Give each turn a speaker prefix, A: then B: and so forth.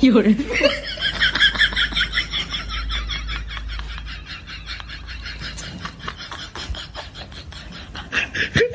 A: 有人。